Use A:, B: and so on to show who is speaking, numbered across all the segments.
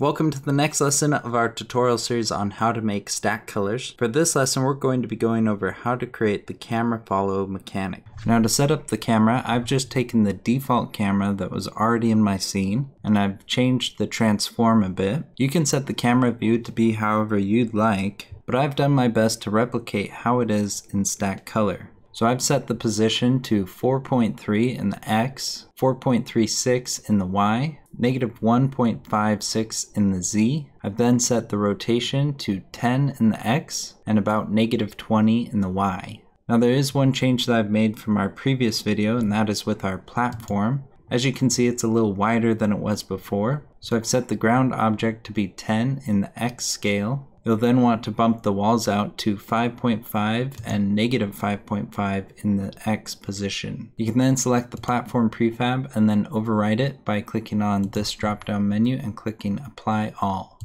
A: Welcome to the next lesson of our tutorial series on how to make stack colors. For this lesson we're going to be going over how to create the camera follow mechanic. Now to set up the camera I've just taken the default camera that was already in my scene and I've changed the transform a bit. You can set the camera view to be however you'd like but I've done my best to replicate how it is in stack color. So I've set the position to 4.3 in the X, 4.36 in the Y, negative 1.56 in the Z. I've then set the rotation to 10 in the X and about negative 20 in the Y. Now there is one change that I've made from our previous video and that is with our platform. As you can see it's a little wider than it was before. So I've set the ground object to be 10 in the X scale You'll then want to bump the walls out to 5.5 and negative 5.5 in the X position. You can then select the platform prefab and then override it by clicking on this drop down menu and clicking apply all.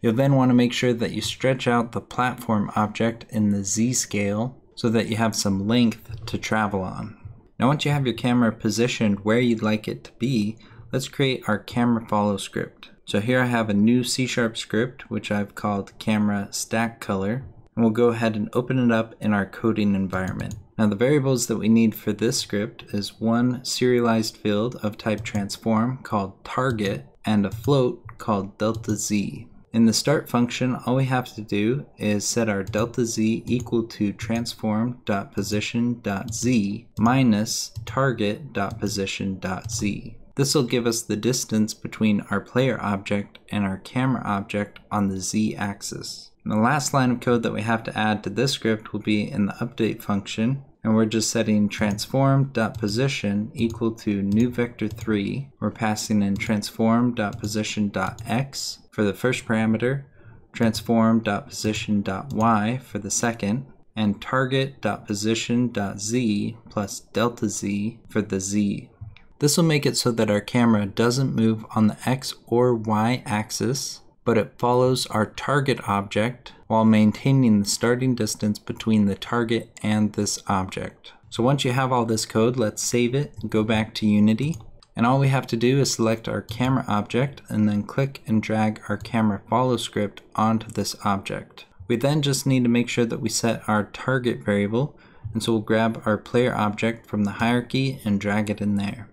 A: You'll then want to make sure that you stretch out the platform object in the Z scale so that you have some length to travel on. Now once you have your camera positioned where you'd like it to be, let's create our camera follow script. So here I have a new C-sharp script, which I've called camera stack color, and we'll go ahead and open it up in our coding environment. Now the variables that we need for this script is one serialized field of type transform called target and a float called delta z. In the start function, all we have to do is set our delta z equal to transform.position.z minus target.position.z. This will give us the distance between our player object and our camera object on the z-axis. The last line of code that we have to add to this script will be in the update function and we're just setting transform.position equal to new vector 3. We're passing in transform.position.x for the first parameter, transform.position.y for the second, and target.position.z plus delta z for the z this will make it so that our camera doesn't move on the X or Y axis, but it follows our target object while maintaining the starting distance between the target and this object. So once you have all this code, let's save it and go back to Unity. And all we have to do is select our camera object and then click and drag our camera follow script onto this object. We then just need to make sure that we set our target variable and so we'll grab our player object from the hierarchy and drag it in there.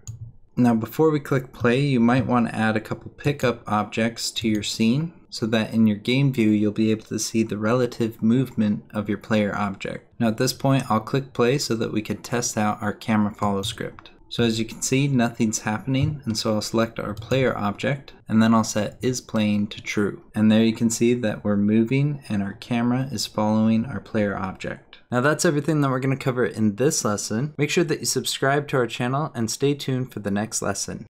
A: Now before we click play, you might want to add a couple pickup objects to your scene so that in your game view you'll be able to see the relative movement of your player object. Now at this point I'll click play so that we can test out our camera follow script. So as you can see nothing's happening and so I'll select our player object and then I'll set is playing to true. And there you can see that we're moving and our camera is following our player object. Now that's everything that we're going to cover in this lesson. Make sure that you subscribe to our channel and stay tuned for the next lesson.